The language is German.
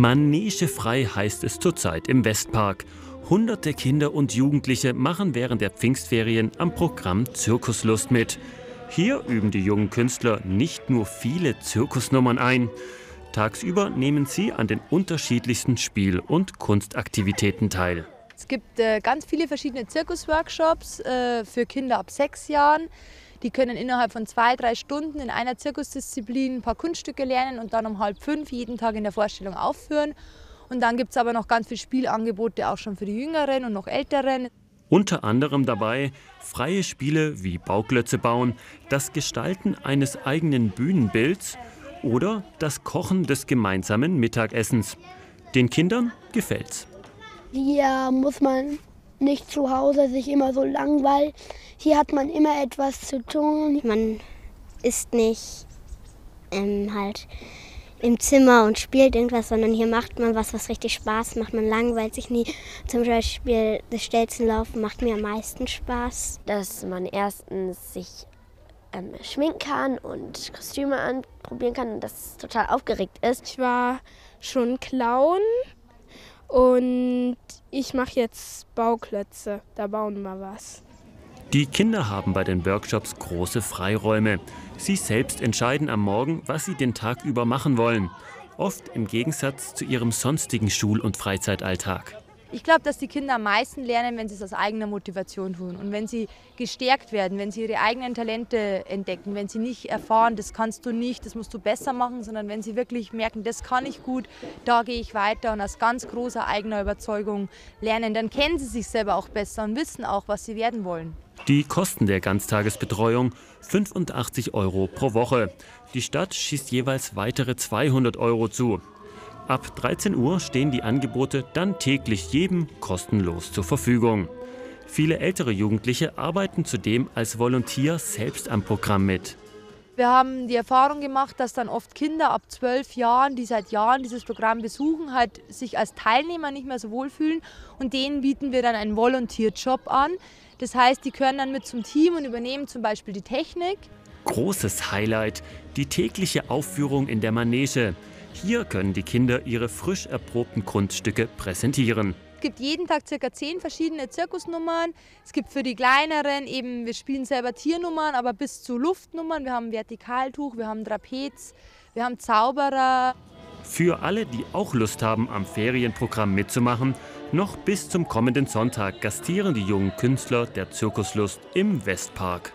Manege frei heißt es zurzeit im Westpark. Hunderte Kinder und Jugendliche machen während der Pfingstferien am Programm Zirkuslust mit. Hier üben die jungen Künstler nicht nur viele Zirkusnummern ein. Tagsüber nehmen sie an den unterschiedlichsten Spiel- und Kunstaktivitäten teil. Es gibt äh, ganz viele verschiedene Zirkusworkshops äh, für Kinder ab sechs Jahren. Die können innerhalb von zwei, drei Stunden in einer Zirkusdisziplin ein paar Kunststücke lernen und dann um halb fünf jeden Tag in der Vorstellung aufführen. Und dann gibt es aber noch ganz viele Spielangebote auch schon für die Jüngeren und noch Älteren. Unter anderem dabei freie Spiele wie Bauklötze bauen, das Gestalten eines eigenen Bühnenbilds oder das Kochen des gemeinsamen Mittagessens. Den Kindern gefällt's. Hier muss man nicht zu Hause sich immer so langweilen. Hier hat man immer etwas zu tun. Man ist nicht ähm, halt im Zimmer und spielt irgendwas, sondern hier macht man was, was richtig Spaß macht. Man langweilt sich nie. Zum Beispiel das Stelzenlaufen macht mir am meisten Spaß. Dass man erstens sich ähm, schminken kann und Kostüme anprobieren kann und das total aufgeregt ist. Ich war schon Clown und ich mache jetzt Bauklötze. Da bauen wir was. Die Kinder haben bei den Workshops große Freiräume. Sie selbst entscheiden am Morgen, was sie den Tag über machen wollen. Oft im Gegensatz zu ihrem sonstigen Schul- und Freizeitalltag. Ich glaube, dass die Kinder am meisten lernen, wenn sie es aus eigener Motivation tun und wenn sie gestärkt werden, wenn sie ihre eigenen Talente entdecken, wenn sie nicht erfahren, das kannst du nicht, das musst du besser machen, sondern wenn sie wirklich merken, das kann ich gut, da gehe ich weiter und aus ganz großer eigener Überzeugung lernen, dann kennen sie sich selber auch besser und wissen auch, was sie werden wollen. Die Kosten der Ganztagesbetreuung 85 Euro pro Woche. Die Stadt schießt jeweils weitere 200 Euro zu. Ab 13 Uhr stehen die Angebote dann täglich jedem kostenlos zur Verfügung. Viele ältere Jugendliche arbeiten zudem als Volontier selbst am Programm mit. Wir haben die Erfahrung gemacht, dass dann oft Kinder ab zwölf Jahren, die seit Jahren dieses Programm besuchen, halt sich als Teilnehmer nicht mehr so wohlfühlen und denen bieten wir dann einen Volontierjob an. Das heißt, die gehören dann mit zum Team und übernehmen zum Beispiel die Technik. Großes Highlight, die tägliche Aufführung in der Manege. Hier können die Kinder ihre frisch erprobten Kunststücke präsentieren. Es gibt jeden Tag circa zehn verschiedene Zirkusnummern. Es gibt für die kleineren eben, wir spielen selber Tiernummern, aber bis zu Luftnummern. Wir haben Vertikaltuch, wir haben Trapez, wir haben Zauberer. Für alle, die auch Lust haben, am Ferienprogramm mitzumachen, noch bis zum kommenden Sonntag gastieren die jungen Künstler der Zirkuslust im Westpark.